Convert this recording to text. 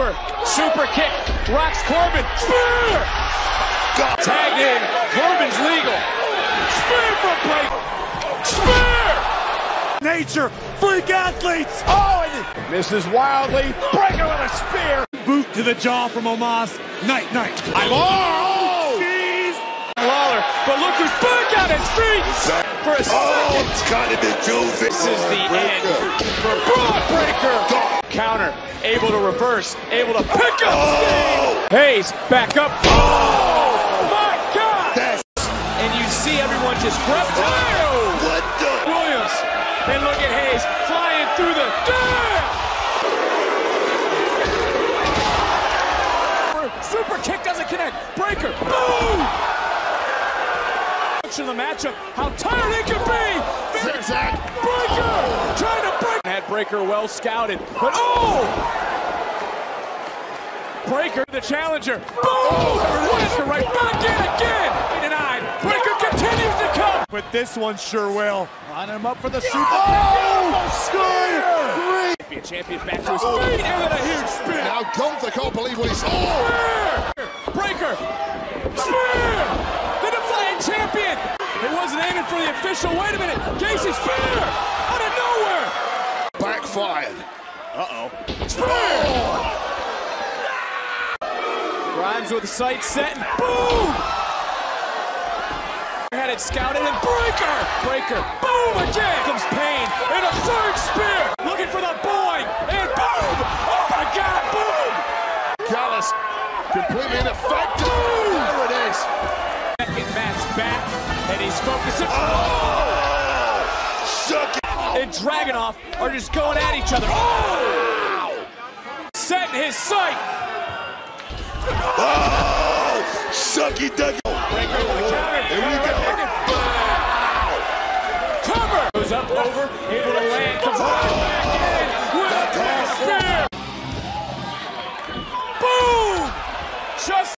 over. Super kick. Rocks Corbin. Spear! Tagged in. Corbin's legal. Spear from Blake. Spear! Nature, freak athletes. Oh, and misses wildly. Breakker with a spear. Boot to the jaw from Omos. Night, night. I'm oh! Jeez. Lawler, but look who's back on his feet for a Oh, second. it's of been juicy. This is the end for Bron Breakker. Counter, able to reverse, able to pick up. Oh! Hayes back up. Oh! oh my God! That's And you see everyone just reptile. what the. Williams, and look at Hayes flying through the. Damn! Super kick doesn't connect. Breakker, boom! of the matchup, how tired he could be. Zigzag. Breakker trying to break. Breakker well scouted, but oh! Breakker, the challenger. Oh! Boom! Breakker right back in again. He denied. Breakker continues to come. But this one sure will. Line him up for the oh! super. Oh, Sky. Champion, champion back to his feet, and then a huge spin. Now Gunther can't believe what he saw. Oh! Spear! Breakker! Spear! The defying champion! It wasn't aiming for the official. Wait a minute. Casey Spear! Out of nowhere! Backfired. Uh-oh. Spear! Grimes with sight set and boom! Had it scouted and Breakker! Breakker! Boom again! Comes Payne and a third spear! Looking for the boy and boom! Oh my God! Boom! Gallus completely ineffective. There it is. Second match back and he's focusing. Oh! and Dragunov are just going at each other. Oh! Setting his sight. Oh! Sucky ducky. Here we go. Cover. Goes up over. Able to land. Comes right back in. With a cross there. Boom! Just